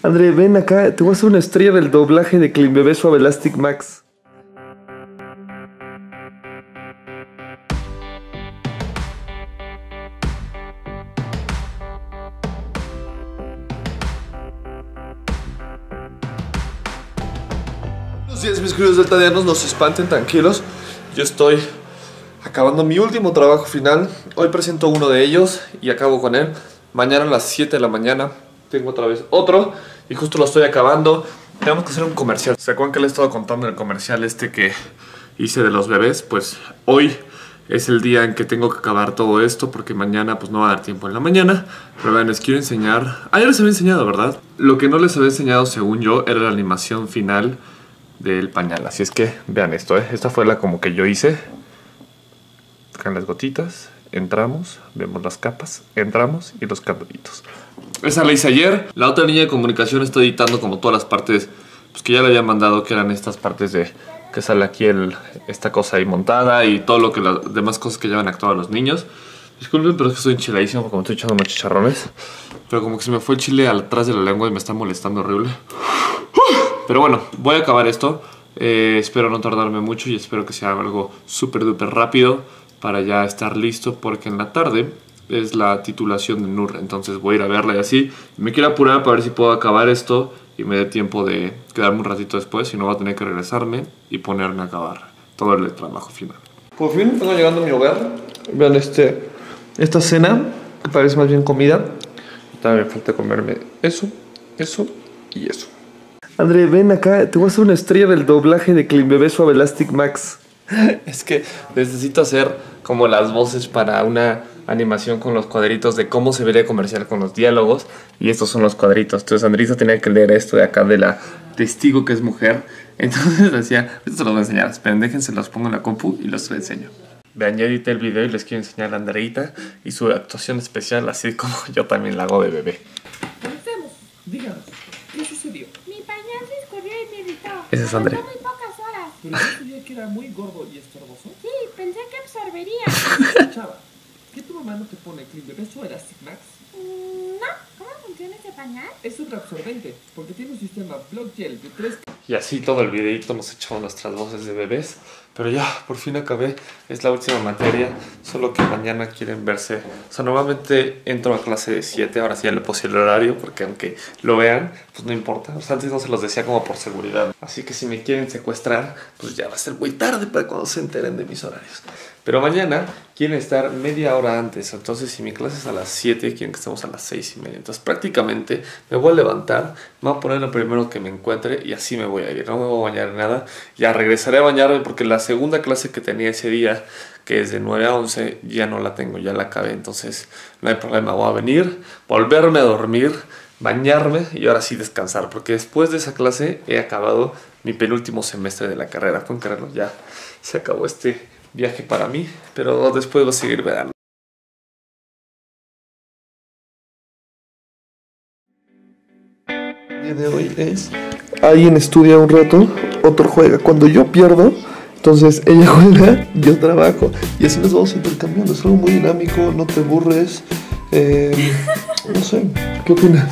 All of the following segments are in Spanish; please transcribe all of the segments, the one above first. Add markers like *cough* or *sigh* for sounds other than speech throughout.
André, ven acá, te voy a hacer una estrella del doblaje de Clean Bebé Suave Elastic Max. Buenos días, mis queridos deltadianos, no se espanten, tranquilos. Yo estoy acabando mi último trabajo final. Hoy presento uno de ellos y acabo con él. Mañana a las 7 de la mañana tengo otra vez otro y justo lo estoy acabando. Tenemos que hacer un comercial. ¿Se acuerdan que les estaba contando el comercial este que hice de los bebés? Pues hoy es el día en que tengo que acabar todo esto porque mañana pues no va a dar tiempo en la mañana. Pero vean, les quiero enseñar... Ah, ya les había enseñado, ¿verdad? Lo que no les había enseñado según yo era la animación final del pañal. Así es que vean esto, ¿eh? Esta fue la como que yo hice. Con las gotitas, entramos, vemos las capas, entramos y los cabellitos. Esa la hice ayer. La otra línea de comunicación estoy editando como todas las partes pues, que ya le había mandado, que eran estas partes de que sale aquí el, esta cosa ahí montada y todo lo que las demás cosas que llevan actuado a los niños. Disculpen, pero es que estoy enchiladísimo porque me estoy echando unos chicharrones. Pero como que se me fue el chile atrás de la lengua y me está molestando horrible. Pero bueno, voy a acabar esto. Eh, espero no tardarme mucho y espero que sea algo súper duper rápido para ya estar listo porque en la tarde es la titulación de NUR. Entonces voy a ir a verla y así. Me quiero apurar para ver si puedo acabar esto y me dé tiempo de quedarme un ratito después. Si no, voy a tener que regresarme y ponerme a acabar todo el trabajo final. Por fin vengo llegando a mi hogar. Vean este, esta cena que parece más bien comida. También me falta comerme eso, eso y eso. André, ven acá, te voy a hacer una estrella del doblaje de Clean Bebé Suave Elastic Max. *laughs* Es que necesito hacer como las voces para una animación con los cuadritos de cómo se vería comercial con los diálogos. Y estos son los cuadritos. Entonces Andrisa tenía que leer esto de acá de la testigo que es mujer. *laughs* Entonces decía, esto se los voy a enseñar. Esperen, déjense, los pongo en la compu y los enseño. Vean, ya edité el video y les quiero enseñar a Andreita y su actuación especial, así como yo también la hago de bebé. Comencemos. Díganos, ¿qué sucedió? Mi pañal se escurrió y me irritó. Ese es André. Muy pocas horas. ¿Pero sabía que era muy gordo y estorboso? Sí, pensé que absorbería. *laughs* Chava, ¿qué tu mamá no te pone Clean Bebé o Elastic Max? Mm, no, ¿cómo funciona ese pañal? Es un reabsorbente, porque tiene un sistema Block Gel de tres Y así todo el videito nos echamos nuestras voces de bebés. Pero ya, por fin acabé. Es la última materia. Solo que mañana quieren verse. O sea, normalmente entro a clase de 7. Ahora sí ya le puse el horario. Porque aunque lo vean, pues no importa. O sea, antes no se los decía como por seguridad. Así que si me quieren secuestrar, pues ya va a ser muy tarde para cuando se enteren de mis horarios. Pero mañana quieren estar media hora antes. Entonces, si mi clase es a las 7, quieren que estemos a las 6 y media. Entonces, prácticamente me voy a levantar, me voy a poner lo primero que me encuentre y así me voy a ir. No me voy a bañar nada. Ya regresaré a bañarme porque la segunda clase que tenía ese día, que es de 9 a 11, ya no la tengo, ya la acabé. Entonces, no hay problema. Voy a venir, volverme a dormir, bañarme y ahora sí descansar. Porque después de esa clase he acabado mi penúltimo semestre de la carrera. Pueden creerlo, ya se acabó este viaje para mí, pero después voy a seguir verano. De hoy es alguien estudia un rato, otro juega. Cuando yo pierdo, entonces ella *laughs* juega, yo trabajo y así nos vamos intercambiando. Es algo muy dinámico, no te aburres. eh, no sé, ¿qué opinas?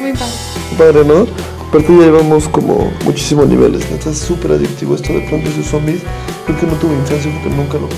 Muy padre. Padre, ¿no? Aparte ya llevamos como muchísimos niveles. Neta, es súper adictivo esto de Plantas de Zombies. Creo que no tuve infancia porque nunca lo.